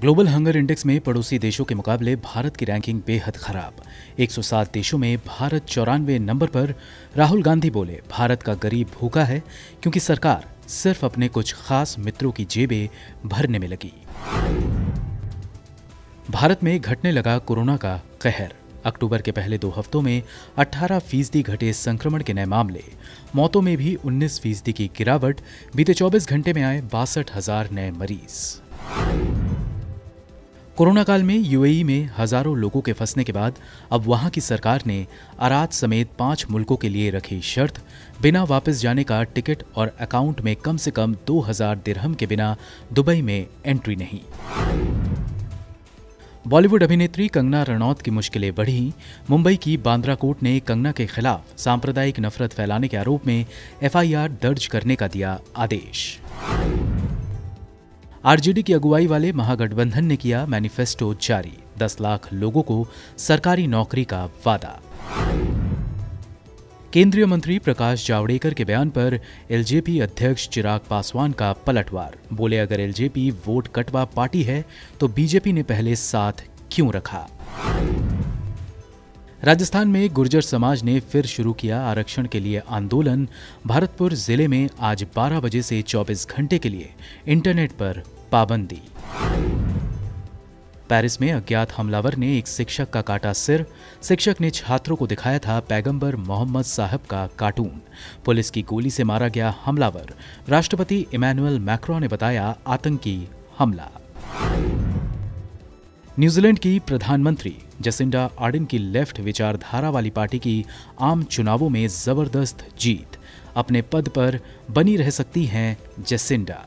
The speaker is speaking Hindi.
ग्लोबल हंगर इंडेक्स में पड़ोसी देशों के मुकाबले भारत की रैंकिंग बेहद खराब। 107 देशों में भारत चौरानवे नंबर पर। राहुल गांधी बोले, भारत का गरीब भूखा है, क्योंकि सरकार सिर्फ़ अपने कुछ खास मित्रों की जेबें भरने में लगी। भारत में घटने लगा कोरोना का कहर। अक्टूबर के पहले दो हफ्तों में 18 फ़ीसदी घटे संक्रमण के नए मामले। मौतों में भी 19 फ़ीसदी की गिरावट। बीते 24 घंटे में आए बासठ हज़ार नए मरीज़। कोरोना काल में यूएई में हज़ारों लोगों के फंसने के बाद अब वहाँ की सरकार ने अरात समेत पाँच मुल्कों के लिए रखी शर्त, बिना वापस जाने का टिकट और अकाउंट में कम से कम 2000 दिरहम के बिना दुबई में एंट्री नहीं। बॉलीवुड अभिनेत्री कंगना रनौत की मुश्किलें बढ़ी। मुंबई की बांद्रा कोर्ट ने कंगना के खिलाफ सांप्रदायिक नफरत फैलाने के आरोप में एफआईआर दर्ज करने का दिया आदेश। आरजेडी की अगुवाई वाले महागठबंधन ने किया मैनिफेस्टो जारी। 10 लाख लोगों को सरकारी नौकरी का वादा। केंद्रीय मंत्री प्रकाश जावड़ेकर के बयान पर एलजेपी अध्यक्ष चिराग पासवान का पलटवार। बोले, अगर एलजेपी वोट कटवा पार्टी है तो बीजेपी ने पहले साथ क्यों रखा? राजस्थान में गुर्जर समाज ने फिर शुरू किया आरक्षण के लिए आंदोलन। भरतपुर ज़िले में आज 12 बजे से 24 घंटे के लिए इंटरनेट पर पाबंदी। पेरिस में अज्ञात हमलावर ने एक शिक्षक का काटा सिर। शिक्षक ने छात्रों को दिखाया था पैगंबर मोहम्मद साहब का कार्टून। पुलिस की गोली से मारा गया हमलावर। राष्ट्रपति इमैनुअल मैक्रो ने बताया आतंकी हमला। न्यूजीलैंड की प्रधानमंत्री जसिंडा आर्डिन की लेफ़्ट विचारधारा वाली पार्टी की आम चुनावों में ज़बरदस्त जीत। अपने पद पर बनी रह सकती हैं जसिंडा।